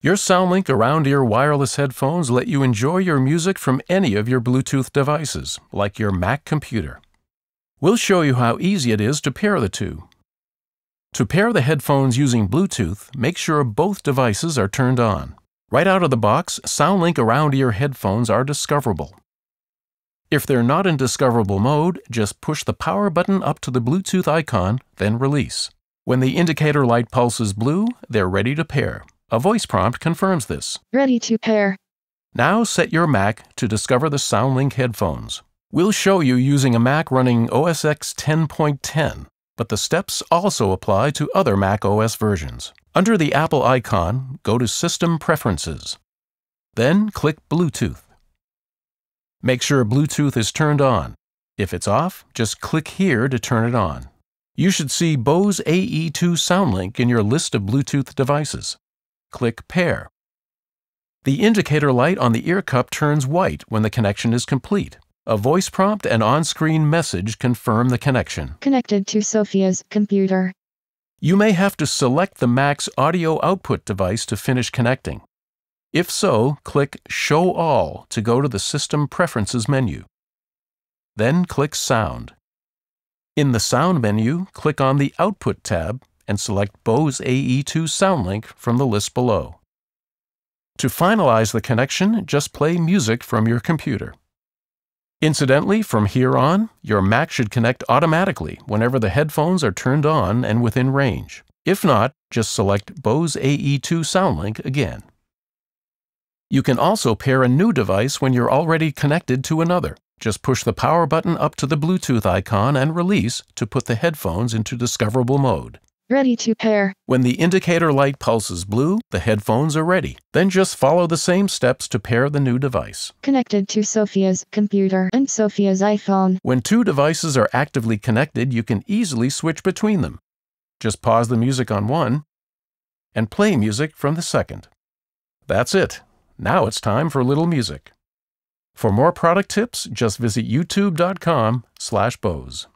Your SoundLink around ear wireless headphones let you enjoy your music from any of your Bluetooth devices, like your Mac computer. We'll show you how easy it is to pair the two. To pair the headphones using Bluetooth, make sure both devices are turned on. Right out of the box, SoundLink around ear headphones are discoverable. If they're not in discoverable mode, just push the power button up to the Bluetooth icon, then release. When the indicator light pulses blue, they're ready to pair. A voice prompt confirms this. Ready to pair. Now set your Mac to discover the SoundLink headphones. We'll show you using a Mac running OS X 10.10, but the steps also apply to other Mac OS versions. Under the Apple icon, go to System Preferences. Then click Bluetooth. Make sure Bluetooth is turned on. If it's off, just click here to turn it on. You should see Bose AE2 SoundLink in your list of Bluetooth devices click Pair. The indicator light on the ear cup turns white when the connection is complete. A voice prompt and on-screen message confirm the connection. Connected to Sophia's computer. You may have to select the Mac's audio output device to finish connecting. If so, click Show All to go to the System Preferences menu. Then click Sound. In the Sound menu, click on the Output tab and select Bose AE2 SoundLink from the list below. To finalize the connection, just play music from your computer. Incidentally, from here on, your Mac should connect automatically whenever the headphones are turned on and within range. If not, just select Bose AE2 SoundLink again. You can also pair a new device when you're already connected to another. Just push the power button up to the Bluetooth icon and release to put the headphones into discoverable mode. Ready to pair. When the indicator light pulses blue, the headphones are ready. Then just follow the same steps to pair the new device. Connected to Sophia's computer and Sophia's iPhone. When two devices are actively connected, you can easily switch between them. Just pause the music on one and play music from the second. That's it. Now it's time for a little music. For more product tips, just visit youtube.com slash Bose.